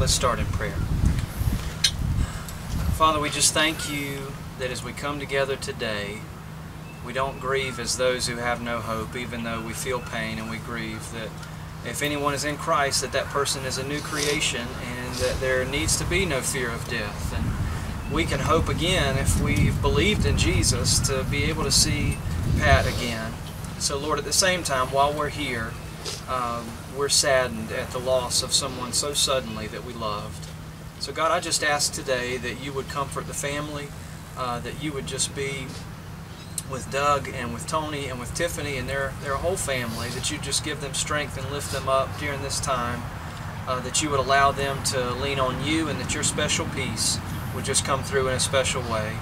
Let's start in prayer. Father, we just thank you that as we come together today, we don't grieve as those who have no hope, even though we feel pain and we grieve that if anyone is in Christ, that that person is a new creation and that there needs to be no fear of death. And we can hope again if we've believed in Jesus to be able to see Pat again. So, Lord, at the same time, while we're here, um, we're saddened at the loss of someone so suddenly that we loved. So, God, I just ask today that you would comfort the family, uh, that you would just be with Doug and with Tony and with Tiffany and their, their whole family, that you just give them strength and lift them up during this time, uh, that you would allow them to lean on you and that your special peace would just come through in a special way.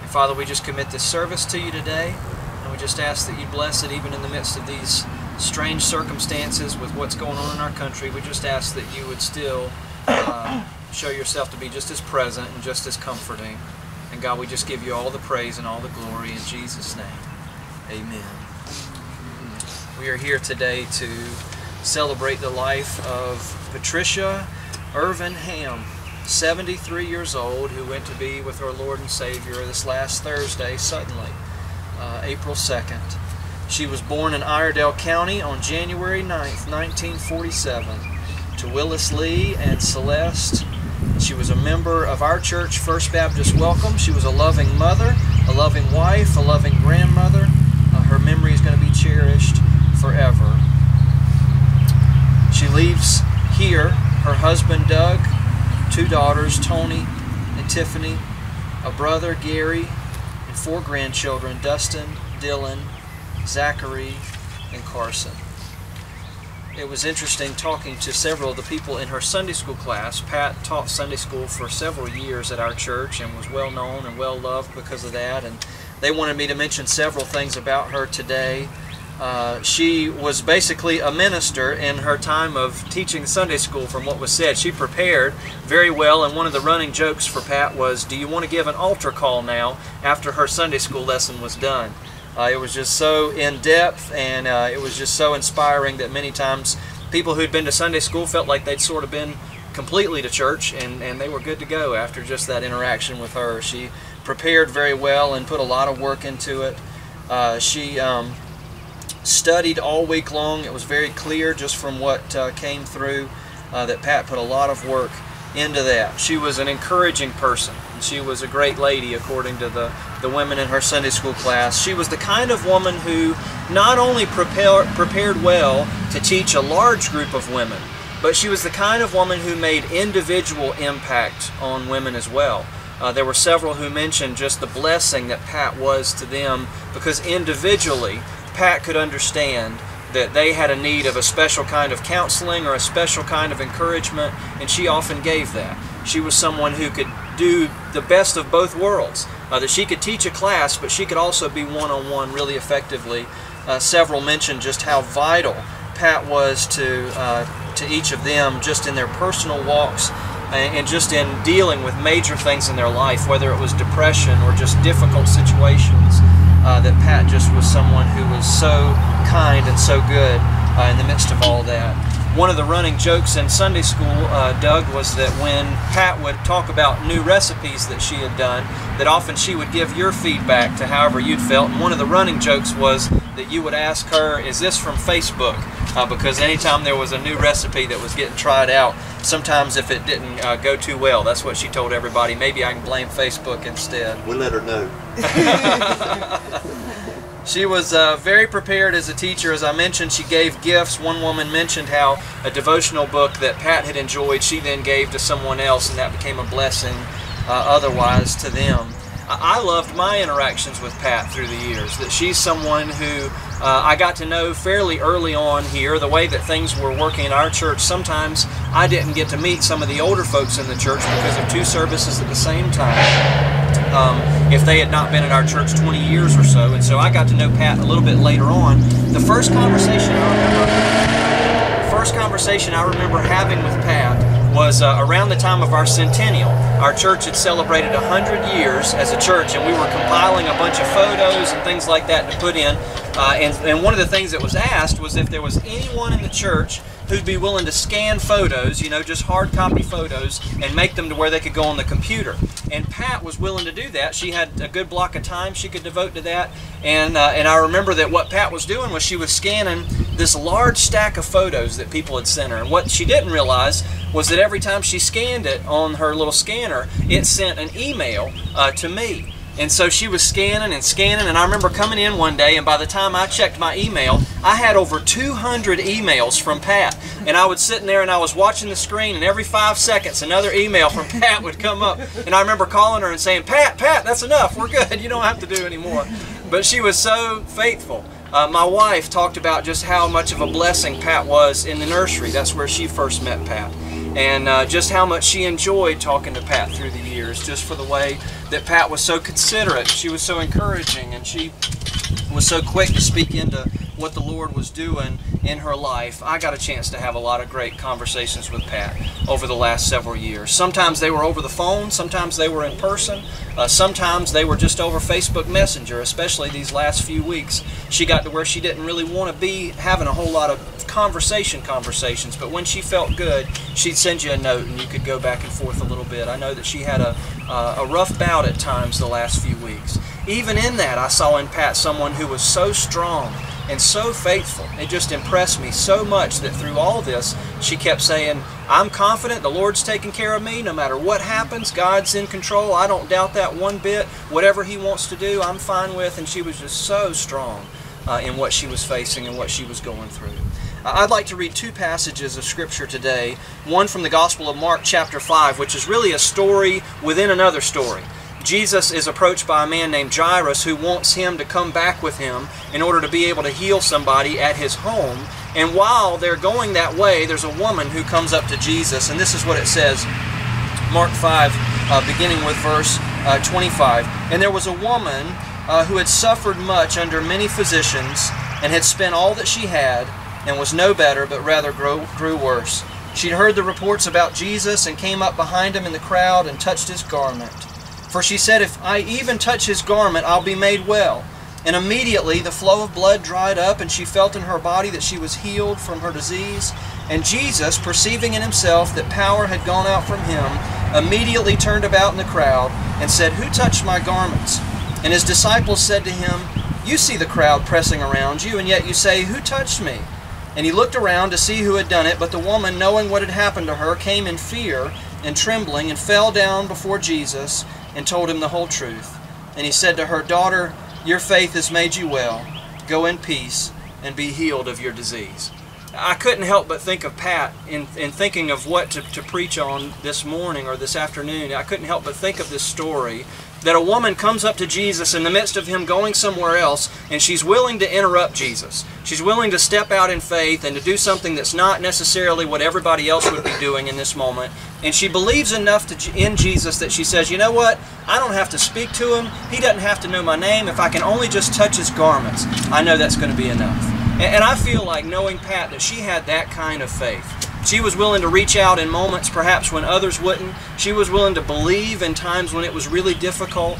And Father, we just commit this service to you today, and we just ask that you bless it even in the midst of these strange circumstances with what's going on in our country. We just ask that you would still uh, show yourself to be just as present and just as comforting. And God, we just give you all the praise and all the glory in Jesus' name. Amen. We are here today to celebrate the life of Patricia Irvin Hamm, 73 years old, who went to be with our Lord and Savior this last Thursday, suddenly, uh, April 2nd. She was born in Iredell County on January 9th, 1947, to Willis Lee and Celeste she was a member of our church, First Baptist Welcome. She was a loving mother, a loving wife, a loving grandmother. Uh, her memory is going to be cherished forever. She leaves here her husband, Doug, two daughters, Tony and Tiffany, a brother, Gary, and four grandchildren, Dustin, Dylan, Zachary, and Carson it was interesting talking to several of the people in her Sunday school class. Pat taught Sunday school for several years at our church and was well known and well loved because of that. And they wanted me to mention several things about her today. Uh, she was basically a minister in her time of teaching Sunday school, from what was said. She prepared very well, and one of the running jokes for Pat was, Do you want to give an altar call now after her Sunday school lesson was done? Uh, it was just so in depth and uh, it was just so inspiring that many times people who'd been to Sunday school felt like they'd sort of been completely to church and, and they were good to go after just that interaction with her. She prepared very well and put a lot of work into it. Uh, she um, studied all week long. It was very clear just from what uh, came through uh, that Pat put a lot of work into that. She was an encouraging person. She was a great lady, according to the, the women in her Sunday school class. She was the kind of woman who not only prepare, prepared well to teach a large group of women, but she was the kind of woman who made individual impact on women as well. Uh, there were several who mentioned just the blessing that Pat was to them because individually, Pat could understand that they had a need of a special kind of counseling or a special kind of encouragement, and she often gave that. She was someone who could do the best of both worlds. Uh, that she could teach a class, but she could also be one-on-one really effectively. Uh, several mentioned just how vital Pat was to uh, to each of them, just in their personal walks and, and just in dealing with major things in their life, whether it was depression or just difficult situations uh, that Pat just was someone who was so kind and so good uh, in the midst of all that. One of the running jokes in Sunday school, uh, Doug, was that when Pat would talk about new recipes that she had done, that often she would give your feedback to however you'd felt. And one of the running jokes was that you would ask her, Is this from Facebook? Uh, because anytime there was a new recipe that was getting tried out, sometimes if it didn't uh, go too well, that's what she told everybody. Maybe I can blame Facebook instead. We let her know. she was uh, very prepared as a teacher. As I mentioned, she gave gifts. One woman mentioned how a devotional book that Pat had enjoyed, she then gave to someone else, and that became a blessing uh, otherwise to them. I loved my interactions with Pat through the years. That she's someone who uh, I got to know fairly early on here. The way that things were working in our church, sometimes I didn't get to meet some of the older folks in the church because of two services at the same time. Um, if they had not been in our church 20 years or so, and so I got to know Pat a little bit later on. The first conversation I remember, first conversation I remember having with Pat was uh, around the time of our centennial. Our church had celebrated 100 years as a church, and we were compiling a bunch of photos and things like that to put in. Uh, and, and one of the things that was asked was if there was anyone in the church who'd be willing to scan photos, you know, just hard copy photos, and make them to where they could go on the computer. And Pat was willing to do that. She had a good block of time she could devote to that. And, uh, and I remember that what Pat was doing was she was scanning this large stack of photos that people had sent her. And what she didn't realize was that every time she scanned it on her little scanner, it sent an email uh, to me. And so she was scanning and scanning, and I remember coming in one day, and by the time I checked my email, I had over 200 emails from Pat. And I was sitting there and I was watching the screen, and every five seconds, another email from Pat would come up. And I remember calling her and saying, Pat, Pat, that's enough. We're good. You don't have to do anymore. But she was so faithful. Uh, my wife talked about just how much of a blessing Pat was in the nursery. That's where she first met Pat and uh, just how much she enjoyed talking to Pat through the years, just for the way that Pat was so considerate, she was so encouraging, and she was so quick to speak into what the Lord was doing in her life. I got a chance to have a lot of great conversations with Pat over the last several years. Sometimes they were over the phone, sometimes they were in person, uh, sometimes they were just over Facebook Messenger, especially these last few weeks. She got to where she didn't really want to be having a whole lot of conversation conversations, but when she felt good, she'd send you a note and you could go back and forth a little bit. I know that she had a, uh, a rough bout at times the last few weeks. Even in that, I saw in Pat someone who was so strong and so faithful. It just impressed me so much that through all this, she kept saying, I'm confident the Lord's taking care of me no matter what happens. God's in control. I don't doubt that one bit. Whatever He wants to do, I'm fine with. And she was just so strong uh, in what she was facing and what she was going through. I'd like to read two passages of Scripture today. One from the Gospel of Mark, chapter 5, which is really a story within another story. Jesus is approached by a man named Jairus who wants him to come back with him in order to be able to heal somebody at his home. And while they're going that way, there's a woman who comes up to Jesus, and this is what it says Mark 5, uh, beginning with verse uh, 25. And there was a woman uh, who had suffered much under many physicians and had spent all that she had and was no better, but rather grew, grew worse. She'd heard the reports about Jesus and came up behind him in the crowd and touched his garment. For she said, If I even touch his garment, I'll be made well. And immediately the flow of blood dried up, and she felt in her body that she was healed from her disease. And Jesus, perceiving in himself that power had gone out from him, immediately turned about in the crowd and said, Who touched my garments? And his disciples said to him, You see the crowd pressing around you, and yet you say, Who touched me? And he looked around to see who had done it, but the woman, knowing what had happened to her, came in fear and trembling and fell down before Jesus and told him the whole truth. And he said to her, Daughter, your faith has made you well. Go in peace and be healed of your disease. I couldn't help but think of Pat in, in thinking of what to, to preach on this morning or this afternoon. I couldn't help but think of this story that a woman comes up to Jesus in the midst of him going somewhere else and she's willing to interrupt Jesus. She's willing to step out in faith and to do something that's not necessarily what everybody else would be doing in this moment. And she believes enough to, in Jesus that she says, you know what? I don't have to speak to him. He doesn't have to know my name. If I can only just touch his garments, I know that's going to be enough. And, I feel like knowing Pat that she had that kind of faith. She was willing to reach out in moments perhaps when others wouldn't. She was willing to believe in times when it was really difficult.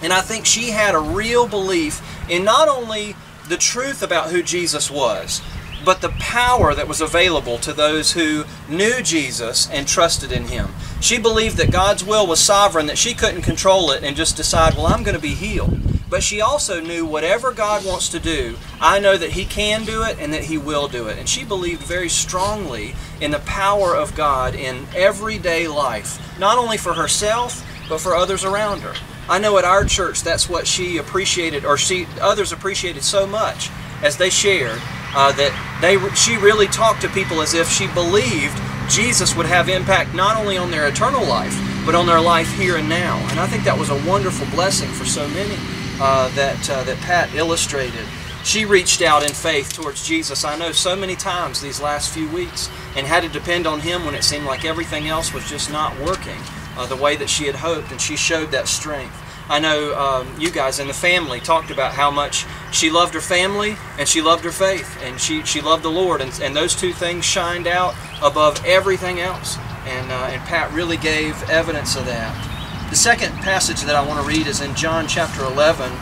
And I think she had a real belief in not only the truth about who Jesus was, but the power that was available to those who knew Jesus and trusted in Him. She believed that God's will was sovereign, that she couldn't control it and just decide, well, I'm going to be healed. But she also knew whatever God wants to do, I know that He can do it and that He will do it. And she believed very strongly in the power of God in everyday life, not only for herself, but for others around her. I know at our church that's what she appreciated, or she others appreciated so much as they shared uh, that they she really talked to people as if she believed Jesus would have impact not only on their eternal life, but on their life here and now. And I think that was a wonderful blessing for so many uh, that, uh, that Pat illustrated. She reached out in faith towards Jesus, I know, so many times these last few weeks and had to depend on Him when it seemed like everything else was just not working uh, the way that she had hoped, and she showed that strength. I know um, you guys in the family talked about how much she loved her family and she loved her faith and she, she loved the Lord, and, and those two things shined out above everything else. And, uh, and Pat really gave evidence of that. The second passage that I want to read is in John chapter 11,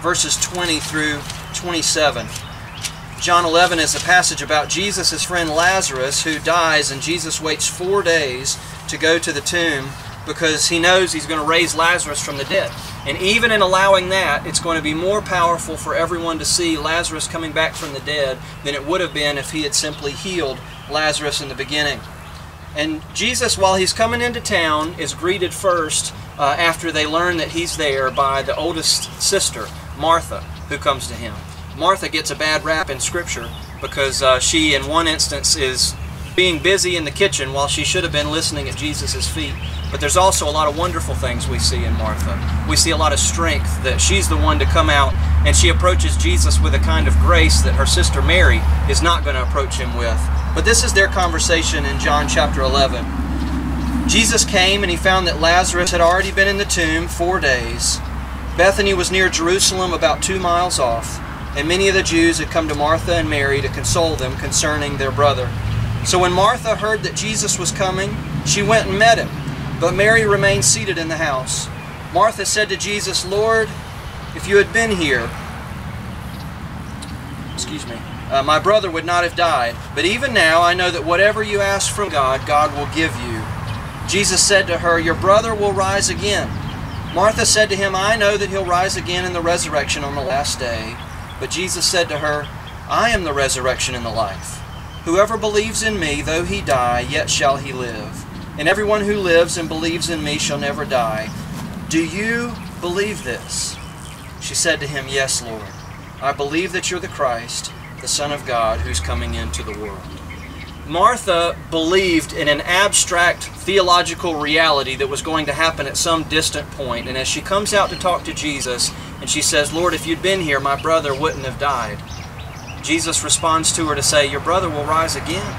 verses 20 through 27. John 11 is a passage about Jesus' friend Lazarus who dies, and Jesus waits four days to go to the tomb because he knows he's going to raise Lazarus from the dead. And even in allowing that, it's going to be more powerful for everyone to see Lazarus coming back from the dead than it would have been if he had simply healed Lazarus in the beginning. And Jesus, while he's coming into town, is greeted first uh, after they learn that he's there by the oldest sister, Martha, who comes to him. Martha gets a bad rap in Scripture because uh, she, in one instance, is being busy in the kitchen while she should have been listening at Jesus' feet. But there's also a lot of wonderful things we see in Martha. We see a lot of strength that she's the one to come out and she approaches Jesus with a kind of grace that her sister Mary is not going to approach him with. But this is their conversation in John chapter 11. Jesus came and he found that Lazarus had already been in the tomb four days. Bethany was near Jerusalem, about two miles off, and many of the Jews had come to Martha and Mary to console them concerning their brother. So when Martha heard that Jesus was coming, she went and met him but Mary remained seated in the house. Martha said to Jesus, Lord, if you had been here, excuse me, uh, my brother would not have died. But even now I know that whatever you ask from God, God will give you. Jesus said to her, Your brother will rise again. Martha said to him, I know that he'll rise again in the resurrection on the last day. But Jesus said to her, I am the resurrection and the life. Whoever believes in me, though he die, yet shall he live and everyone who lives and believes in me shall never die. Do you believe this? She said to him, Yes, Lord. I believe that you're the Christ, the Son of God, who's coming into the world. Martha believed in an abstract theological reality that was going to happen at some distant point. And as she comes out to talk to Jesus, and she says, Lord, if you'd been here, my brother wouldn't have died. Jesus responds to her to say, Your brother will rise again.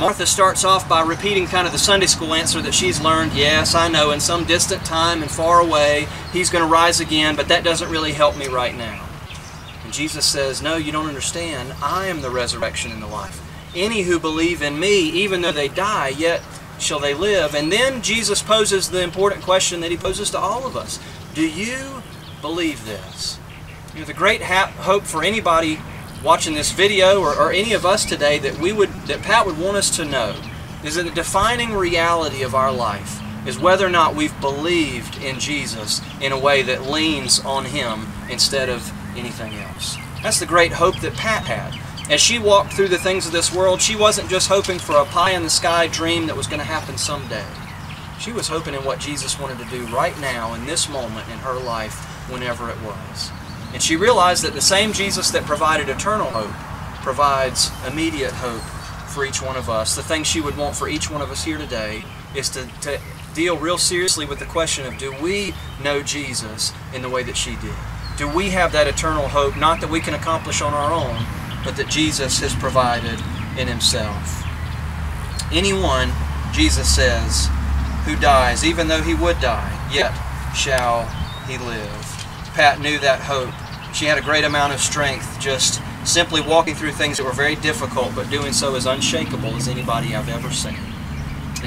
Martha starts off by repeating kind of the Sunday school answer that she's learned. Yes, I know, in some distant time and far away, he's going to rise again, but that doesn't really help me right now. And Jesus says, No, you don't understand. I am the resurrection and the life. Any who believe in me, even though they die, yet shall they live. And then Jesus poses the important question that he poses to all of us Do you believe this? You know, the great hope for anybody watching this video or, or any of us today that we would that Pat would want us to know is that the defining reality of our life is whether or not we've believed in Jesus in a way that leans on Him instead of anything else. That's the great hope that Pat had. As she walked through the things of this world, she wasn't just hoping for a pie in the sky dream that was going to happen someday. She was hoping in what Jesus wanted to do right now in this moment in her life, whenever it was. And she realized that the same Jesus that provided eternal hope provides immediate hope for each one of us. The thing she would want for each one of us here today is to, to deal real seriously with the question of do we know Jesus in the way that she did? Do we have that eternal hope, not that we can accomplish on our own, but that Jesus has provided in himself? Anyone, Jesus says, who dies, even though he would die, yet shall he live. Pat knew that hope. She had a great amount of strength just simply walking through things that were very difficult, but doing so as unshakable as anybody I've ever seen.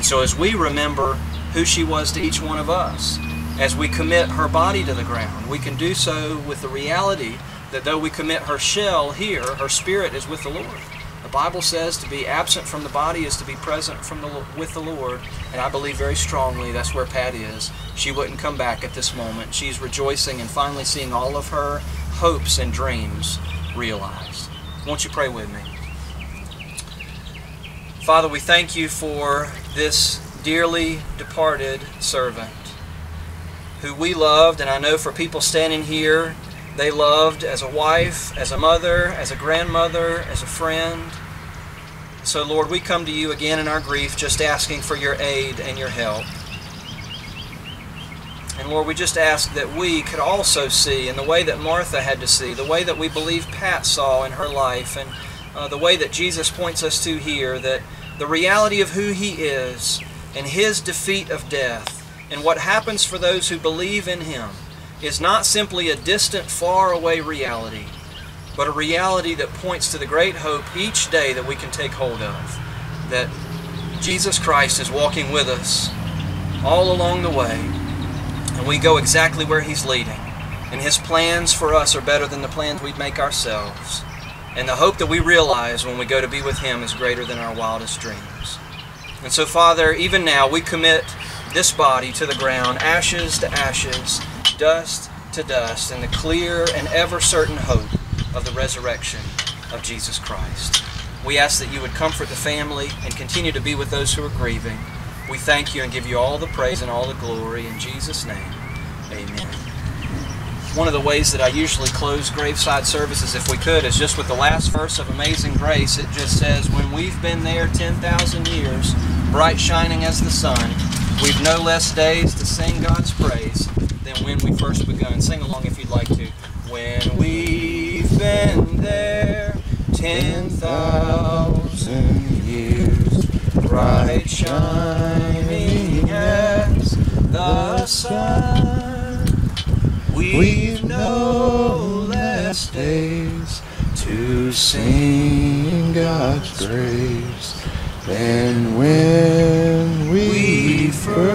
And so as we remember who she was to each one of us, as we commit her body to the ground, we can do so with the reality that though we commit her shell here, her spirit is with the Lord. The Bible says to be absent from the body is to be present from the, with the Lord, and I believe very strongly that's where Pat is. She wouldn't come back at this moment. She's rejoicing and finally seeing all of her hopes and dreams realized. Won't you pray with me? Father, we thank you for this dearly departed servant who we loved, and I know for people standing here, they loved as a wife, as a mother, as a grandmother, as a friend. So, Lord, we come to you again in our grief, just asking for your aid and your help. And Lord, we just ask that we could also see in the way that Martha had to see, the way that we believe Pat saw in her life, and uh, the way that Jesus points us to here, that the reality of who He is and His defeat of death and what happens for those who believe in Him is not simply a distant, far away reality, but a reality that points to the great hope each day that we can take hold of. That Jesus Christ is walking with us all along the way, and we go exactly where He's leading. And His plans for us are better than the plans we'd make ourselves. And the hope that we realize when we go to be with Him is greater than our wildest dreams. And so, Father, even now we commit this body to the ground, ashes to ashes, dust to dust, in the clear and ever certain hope of the resurrection of Jesus Christ. We ask that you would comfort the family and continue to be with those who are grieving. We thank you and give you all the praise and all the glory. In Jesus' name, amen. One of the ways that I usually close graveside services, if we could, is just with the last verse of Amazing Grace. It just says, When we've been there 10,000 years, bright shining as the sun, we've no less days to sing God's praise than when we first begun. Sing along if you'd like to. When we've been there 10,000 years, bright shining as the sun, we've no less days to sing God's praise than when we first.